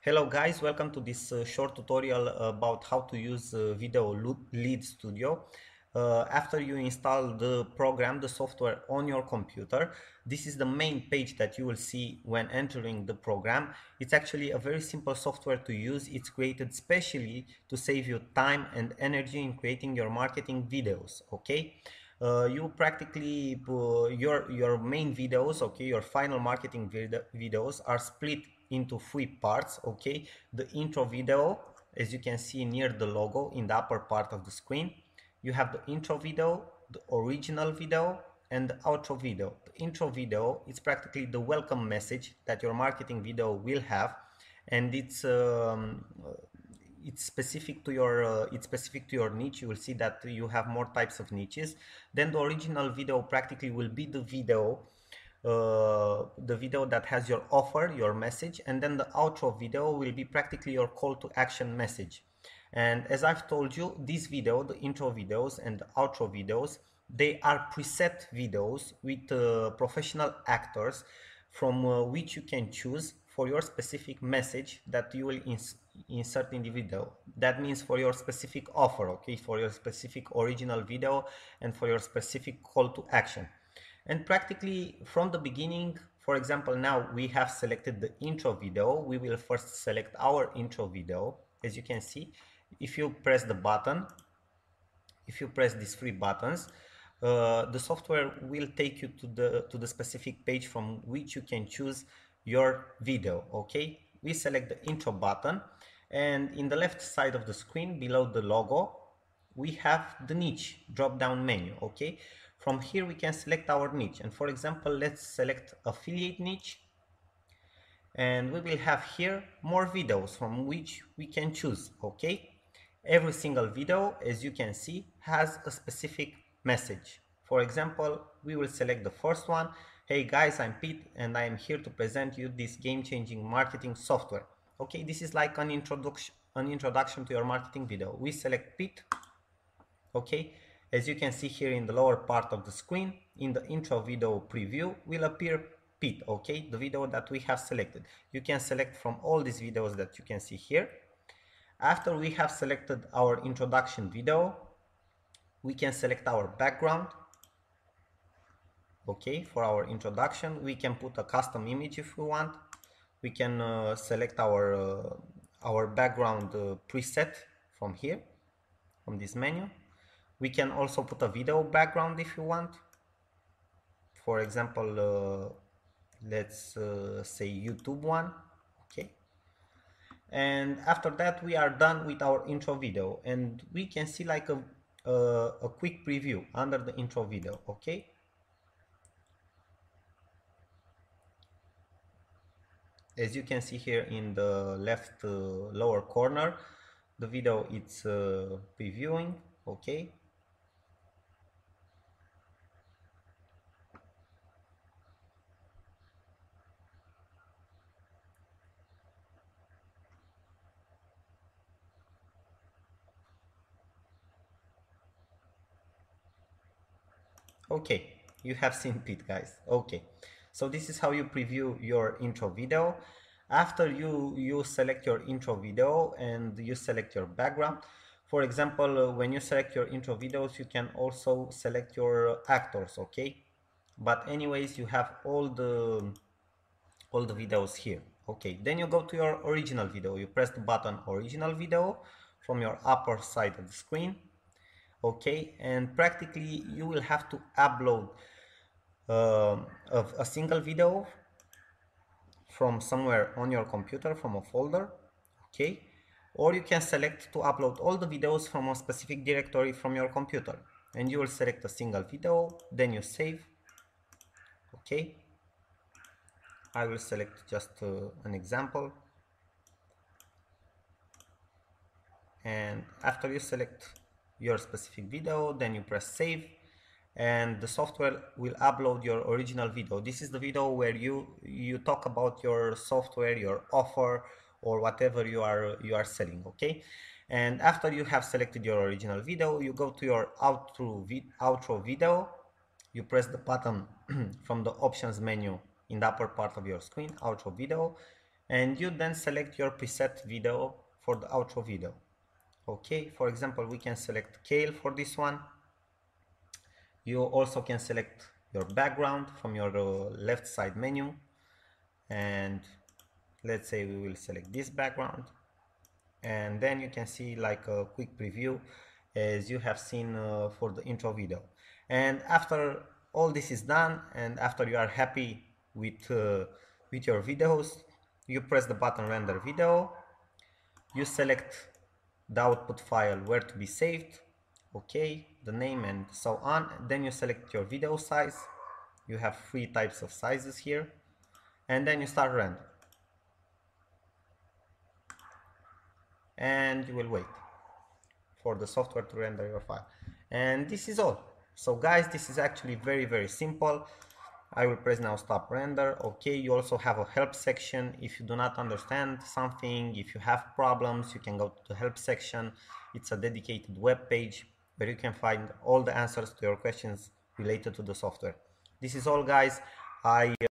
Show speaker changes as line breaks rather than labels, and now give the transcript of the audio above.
Hello guys, welcome to this uh, short tutorial about how to use uh, Video Lead Studio. Uh, after you install the program, the software on your computer, this is the main page that you will see when entering the program. It's actually a very simple software to use. It's created specially to save you time and energy in creating your marketing videos, okay? Uh, you practically uh, your your main videos okay your final marketing vid videos are split into three parts okay? The intro video as you can see near the logo in the upper part of the screen. You have the intro video the original video and the outro video. The intro video is practically the welcome message that your marketing video will have and it's um, it's specific to your uh, it's specific to your niche. You will see that you have more types of niches. Then the original video practically will be the video uh, the video that has your offer, your message, and then the outro video will be practically your call to action message. And as I've told you, this video, the intro videos and the outro videos, they are preset videos with uh, professional actors from uh, which you can choose for your specific message that you will ins insert in the video. That means for your specific offer, okay, for your specific original video and for your specific call to action. And practically from the beginning, for example, now we have selected the intro video. We will first select our intro video. As you can see, if you press the button, if you press these three buttons, uh, the software will take you to the to the specific page from which you can choose your video okay we select the intro button and in the left side of the screen below the logo we have the niche drop down menu okay from here we can select our niche. And for example let's select affiliate niche. And we will have here more videos from which we can choose okay? Every single video as you can see has a specific message. For example we will select the first one. Hey guys i'm pete and i am here to present you this game-changing marketing software. Okay this is like an introduction an introduction to your marketing video. We select pete okay as you can see here in the lower part of the screen, in the intro video preview will appear Pete, okay, the video that we have selected. You can select from all these videos that you can see here. After we have selected our introduction video, we can select our background. Okay, for our introduction, we can put a custom image if we want. We can uh, select our, uh, our background uh, preset from here, from this menu. We can also put a video background if you want. For example, uh, let's uh, say YouTube one, okay. And after that, we are done with our intro video and we can see like a, a, a quick preview under the intro video, okay. As you can see here in the left uh, lower corner, the video it's uh, previewing, okay okay you have seen it guys. Okay so this is how you preview your intro video. After you you select your intro video and you select your background. For example uh, when you select your intro videos you can also select your actors okay? But anyways you have all the all the videos here okay? Then you go to your original video. You press the button original video from your upper side of the screen okay? And practically you will have to upload uh, a, single video from somewhere on your computer from a folder okay? Or you can select to upload all the videos from a specific directory from your computer. And you will select a single video then you save okay? I will select just uh, an example. And after you select your specific video then you press save and the software will upload your original video. This is the video where you you talk about your software your offer or whatever you are you are selling okay? And after you have selected your original video you go to your outro outro video. You press the button from the options menu in the upper part of your screen outro video and you then select your preset video for the outro video okay for example we can select Kale for this one. You also can select your background from your uh, left side menu. And let's say we will select this background. And then you can see like a quick preview as you have seen uh, for the intro video. And after all this is done and after you are happy with uh, with your videos you press the button render video. You select the output file where to be saved. Okay the name and so on. Then you select your video size. You have three types of sizes here. And then you start render and you will wait for the software to render your file. And this is all. So guys this is actually very very simple I will press now stop render. Okay you also have a help section. If you do not understand something if you have problems you can go to the help section. It's a dedicated web page where you can find all the answers to your questions related to the software. This is all guys. I